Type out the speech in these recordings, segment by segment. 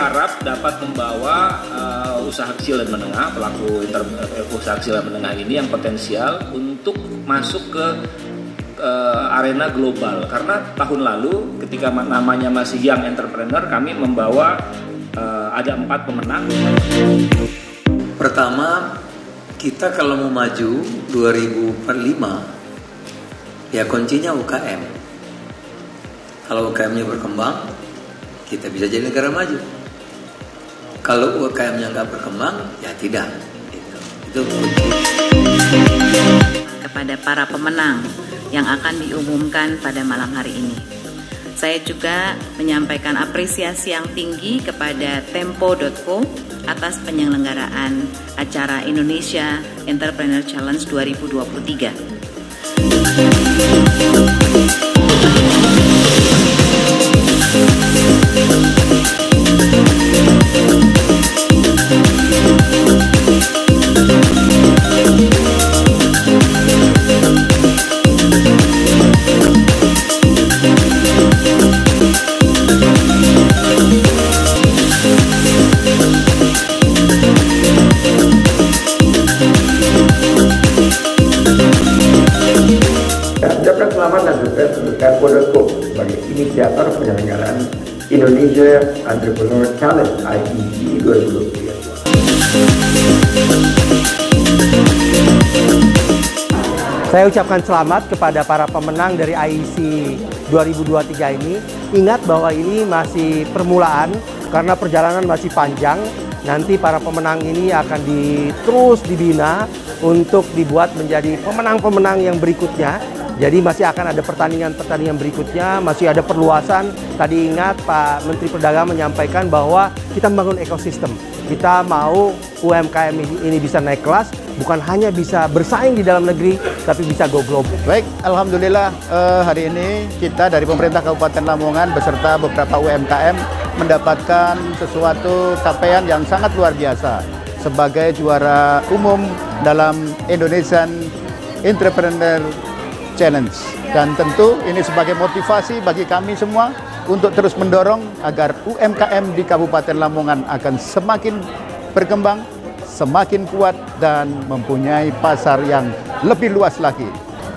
berharap dapat membawa uh, usaha kecil dan menengah, pelaku inter, eh, usaha kecil dan menengah ini yang potensial untuk masuk ke uh, arena global. Karena tahun lalu ketika ma- namanya masih young entrepreneur, kami membawa uh, ada empat pemenang. Pertama, kita kalau mau maju 2045, ya kuncinya UKM. Kalau UKM-nya berkembang, kita bisa jadi negara maju. Kalau UKM-nya nggak berkembang, ya tidak. Gitu. Itu kunci. kepada para pemenang yang akan diumumkan pada malam hari ini. Saya juga menyampaikan apresiasi yang tinggi kepada Tempo.co atas penyelenggaraan acara Indonesia Entrepreneur Challenge 2023. Untuk Tempo.co sebagai inisiator penyelenggaraan Indonesia Entrepreneur Challenge IEC 2023. Saya ucapkan selamat kepada para pemenang dari IEC 2023 ini. Ingat bahwa ini masih permulaan karena perjalanan masih panjang. Nanti para pemenang ini akan di, terus dibina untuk dibuat menjadi pemenang-pemenang yang berikutnya. Jadi masih akan ada pertandingan-pertandingan berikutnya, masih ada perluasan. Tadi ingat Pak Menteri Perdagangan menyampaikan bahwa kita membangun ekosistem. Kita mau UMKM ini, bisa naik kelas, bukan hanya bisa bersaing di dalam negeri, tapi bisa go global. Baik, Alhamdulillah eh, hari ini kita dari pemerintah Kabupaten Lamongan beserta beberapa UMKM mendapatkan sesuatu capaian yang sangat luar biasa sebagai juara umum dalam Indonesian Entrepreneur Challenge. Dan tentu ini sebagai motivasi bagi kami semua untuk terus mendorong agar UMKM di Kabupaten Lamongan akan semakin berkembang, semakin kuat dan mempunyai pasar yang lebih luas lagi.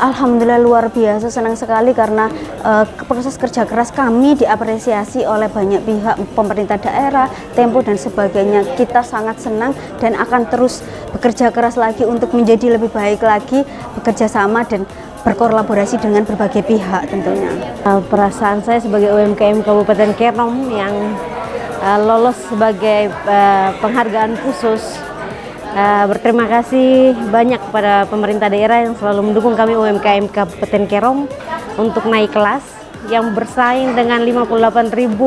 Alhamdulillah luar biasa senang sekali karena eh, proses kerja keras kami diapresiasi oleh banyak pihak pemerintah daerah, Tempo dan sebagainya. Kita sangat senang dan akan terus bekerja keras lagi untuk menjadi lebih baik lagi, bekerja sama dan berkolaborasi dengan berbagai pihak tentunya. Uh, perasaan saya sebagai UMKM Kabupaten Kerom yang uh, lolos sebagai uh, penghargaan khusus. Uh, berterima kasih banyak kepada pemerintah daerah yang selalu mendukung kami UMKM Kabupaten Kerom untuk naik kelas yang bersaing dengan 58.000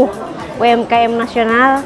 UMKM nasional